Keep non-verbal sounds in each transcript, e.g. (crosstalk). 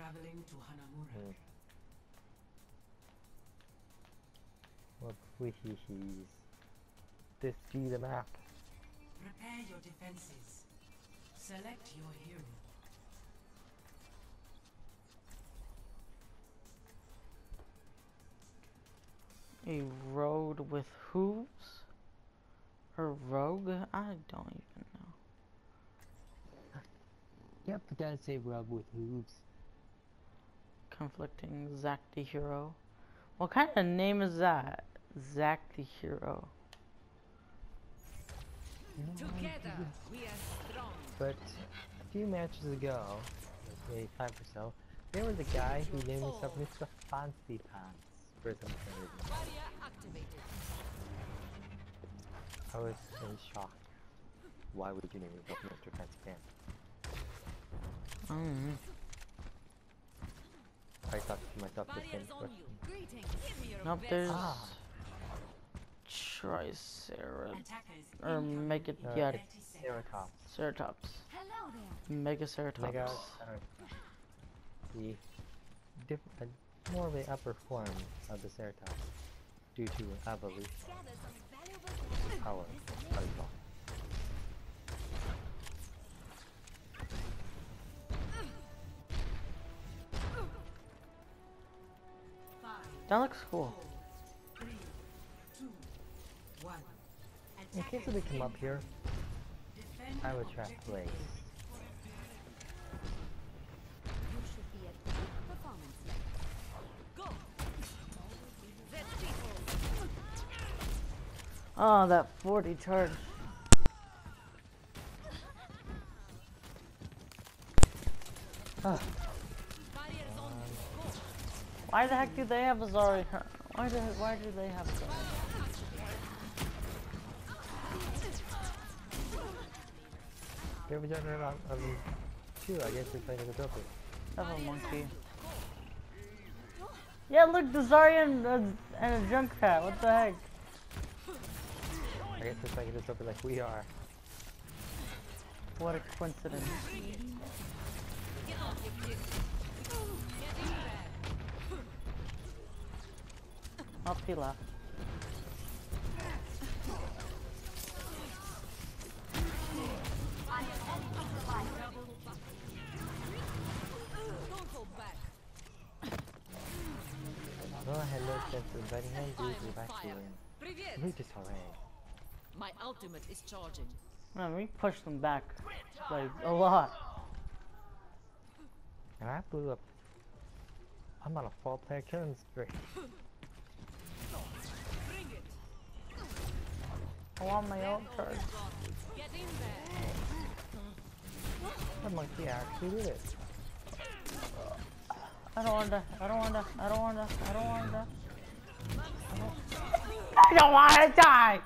Traveling to Hanamura. Hmm. What wishes? This be the map. Prepare your defenses. Select your hero. A road with hooves? Or rogue? I don't even know. Yep, you gotta say rub with hooves. Conflicting Zack the Hero. What kind of name is that? Zack the Hero. No Together, we are strong. But a few matches ago, maybe five or so, there was a guy who named himself Mr. Fancy Pants for some reason. I was in shock. Why would you name yourself Mr. Fancy Pants? Mm. I thought to myself the same Barriers on question. you. Greetings. Give Nope, there's Ah. Triceratops. Or incoming Mega, Uh, yeah, 30 seconds. Ceratops. Ceratops. Hello there. Megaceratops. Mega, the diff a, more of the upper form of the Ceratops due to evolution Gather some valuable power. That looks cool. three, two, one. In case they come up here, Defend I would trap objective place. You should be at peak performance level. Go. That. Oh, that 40 charge. Barriers on you. Go. Why the heck do they have a Zarya? Why heck, why do they have a Zarya? They have a general of of two, I guess they're playing as a. Have a monkey. Yeah, look, the Zarya and, uh, and a Junkrat. What the heck? I guess they're playing as a trophy like we are. What a coincidence. Get off your dick. Get in there. Oh, he left. Don't hold back. Go ahead, look, not pillar. Oh, hello, gentlemen. Hey, you back We just alright. My ultimate is charging. Man, we pushed them back like a lot. And I blew up. I'm on a four player killing spree. (laughs) I want my ult charge. Get in there. The monkey actually did it. I don't want to. I don't want to. I don't want to. I don't want to. I don't want to die.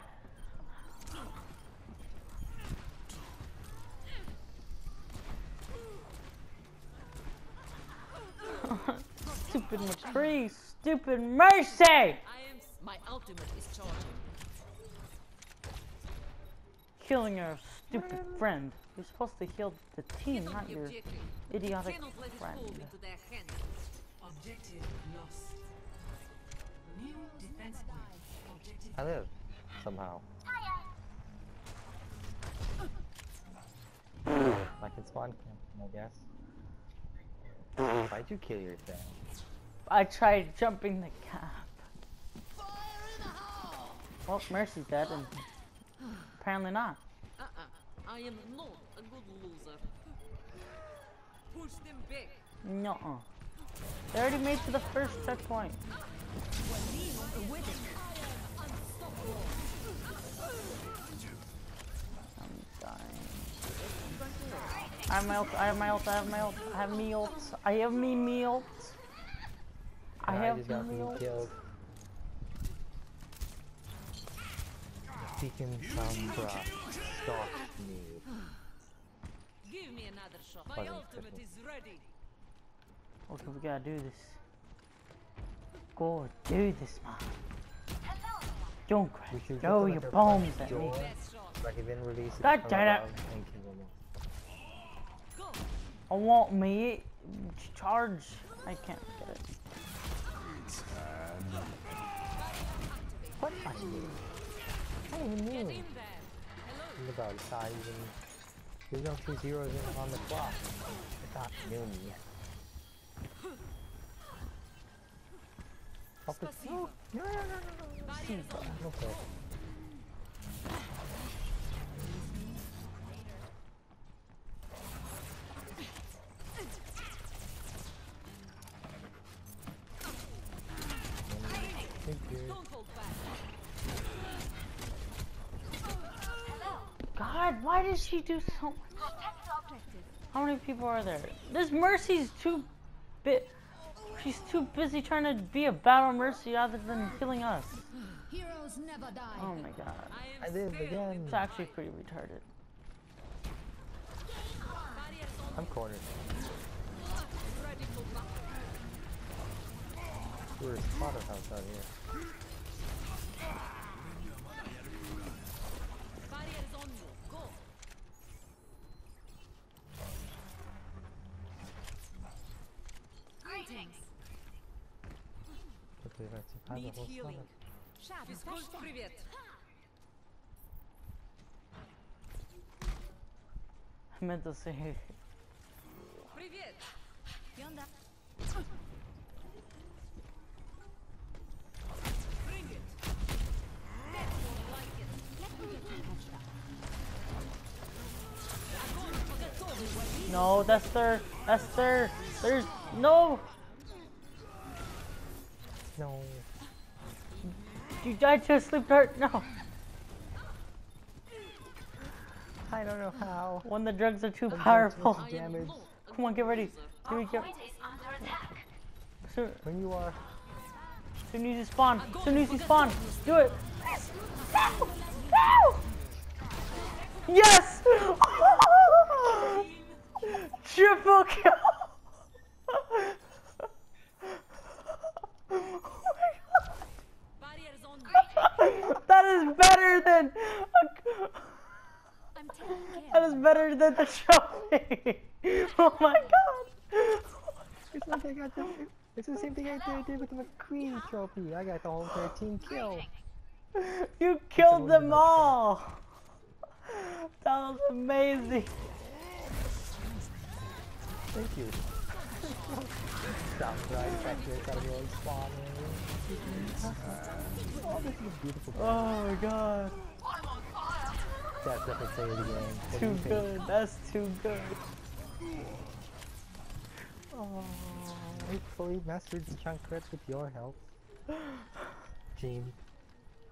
(laughs) Stupid McCree. Stupid Mercy. I am. My ultimate is charging. Killing your stupid friend. You're supposed to heal the team, not your idiotic Cannot let it friend. fall into their hands. Objective lost. New defense. Objective I live. Somehow. like in spawn camp, I guess. Why'd you kill yourself? I tried jumping the cap. Well, Mercy's dead, and apparently not. Uh-uh. I am not a good loser. Push them back. No. -uh. They already made to the first checkpoint. I'm dying. I have my ult, I have my ult, I have my ult, I have me ult, I have me me ult. I And have just got me me ult. killed. Seeking some bruh. Stalked me. Give me another shot. My ultimate is ready. Okay, we gotta do this. Go do this, man. Don't We crash. Throw put your bombs at me. door, Best shot. Like it then release God damn it. above and kill them all. Go. I want me charge. I can't get it. Uh, what I? I even Get knew. in there. Hello. Think about it, not even. There's no two zeros in, on the clock. It's not noon yet. Help it. No, no, no, no, no, no. Okay. Why she do so much? How many people are there? This Mercy's too bit. She's too busy trying to be a battle Mercy other than killing us. Heroes never die. Oh my god. I I am live again. It's actually pretty retarded. I'm cornered. Ready for battle. We're a slaughterhouse out here. (laughs) Let me get you patched up. Огонь по готовности. No, that's their. That's their. There's no. No. You died to a sleep dart. No. I don't know how. When the drugs are too powerful. going to- I am Damage. Come on, get ready. loser. Do we get? Soon, When you are. soon as you spawn. Soon as you spawn. Do it. No! No! Yes! (laughs) Triple kill! Barriers on you. that is better than I'm taking that care. better than the trophy. (laughs) Oh my god! It's like I got the. It's the same thing I did, with the McQueen trophy. I got the whole 13 kill. You killed them all. That was amazing. Thank you. Stop right back here, gotta go and spawn Oh, this is beautiful. Oh my god. That's definitely play of the game. What Too think? good. That's too good. Oh, we fully mastered Junkrat with your help. (gasps) Team.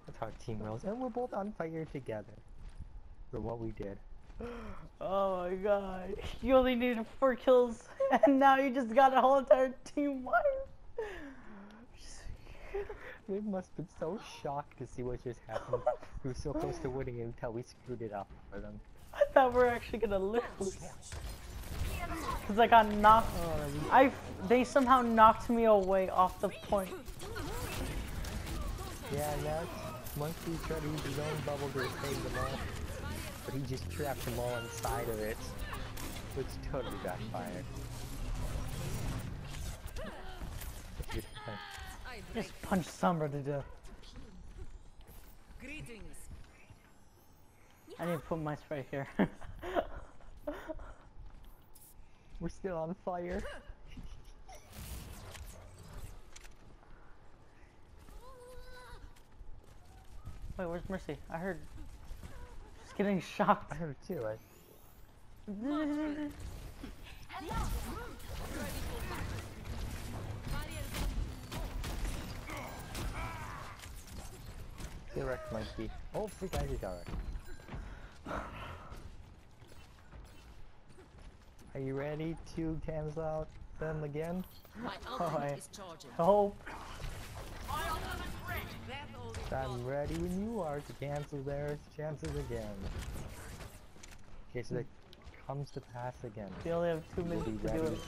That's how team rolls. And we're both on fire together. For what we did. (gasps) Oh my god. You only needed four kills (laughs) and now you just got a whole entire team wipe. (laughs) We must have been so shocked to see what just happened. we were so close to winning until we screwed it up for them. I thought we were actually gonna lose. Cause I got knocked. I they somehow knocked me away off the point. Yeah, that's Monkey tried to use his own bubble to save them all. But he just trapped them all inside of it. Which totally backfired. It's just fun. I break. Just punch Sombra to death. Greetings. I need to put my spray here. (laughs) We're still on fire. (laughs) Wait, where's Mercy? I heard. She's getting shocked. I heard it too. I, (laughs) on the wreck might be. Oh, freak! I just got wrecked. Are you ready to cancel out them again? My (laughs) I is charging. Oh. Hope. I'm ready when you are to cancel their chances again. In case it comes to pass again. We only have two minutes to do it.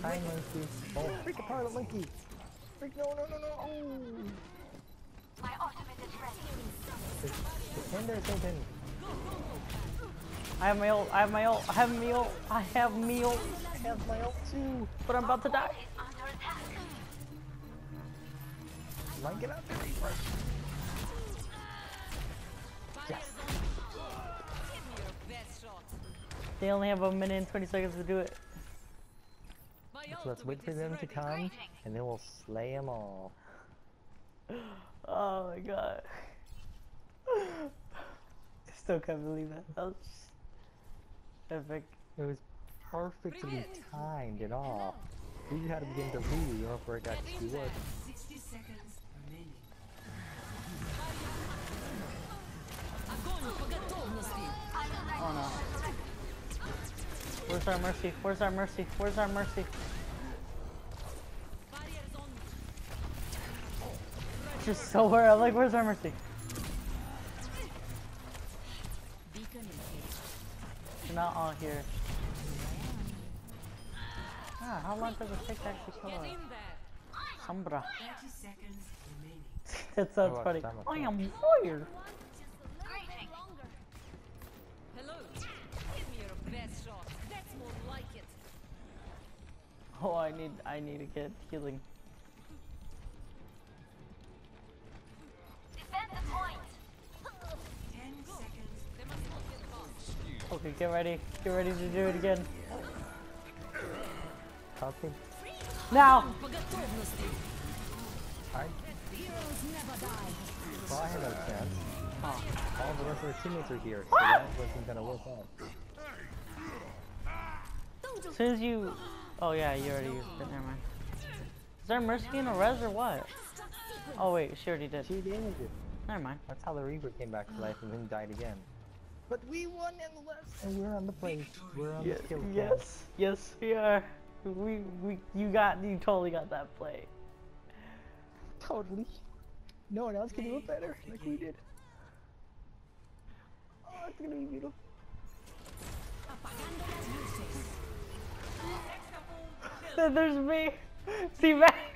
Is Hi, monkey. Oh, freak apart monkey. Freak, no, no, no, no. Oh. My ultimate is ready. And there's open. I have my ult. I have my ult. I have my ult. I have me ult. I have my ult too. But I'm about to die. Line, get out there. Yes. Best shot. They only have a minute and 20 seconds to do it. So let's wait for them to come, and then we'll slay them all. (gasps) Oh my god. (sighs) I still can't believe that. That was epic. It was perfectly timed at all. We just had to begin to leave before it got too work. 60 seconds. Oh no. Where's our mercy? Where's our mercy? Where's our mercy? Just so where I'm like, where's our mercy? Beacon. They're not all here. Ah, how long does it take to actually kill Get a in there. Sombra? 30 seconds remaining. that sounds watch funny. I am warrior. Hello. Give me your best shot. That's more like it. Oh, I need, I need to get healing. Okay, get ready. Get ready to do it again. Copy. Now! I... Well, I had no chance. Huh. All the rest of our teammates are here, so that wasn't gonna work out. As soon as you... Oh yeah, you already used it, never mind. Is there a mercy in a res or what? Oh wait, she already did. She damaged it. Never mind. That's how the Reaper came back to life and then died again. But we won nonetheless, and we're on the place. We're on the skill count. yes, yes, we are. We, we, you got, you totally got that play. Totally. No one else can do it better, like we did. Oh, it's gonna be beautiful. Then there's me. See back.